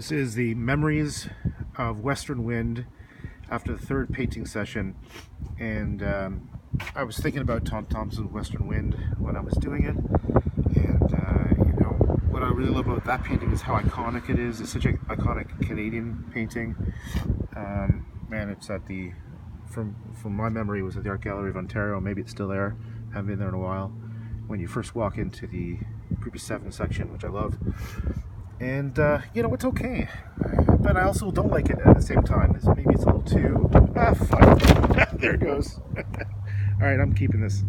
This is the memories of Western Wind after the third painting session. And um, I was thinking about Tom Thomson's Western Wind when I was doing it. And, uh, you know, what I really love about that painting is how iconic it is. It's such an iconic Canadian painting. Um, man, it's at the, from, from my memory, was at the Art Gallery of Ontario. Maybe it's still there. haven't been there in a while. When you first walk into the Group of 7 section, which I love and uh, you know it's okay. But I also don't like it at the same time. Maybe it's a little too ah fuck. There it goes. All right I'm keeping this